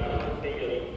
ああ、すてきより。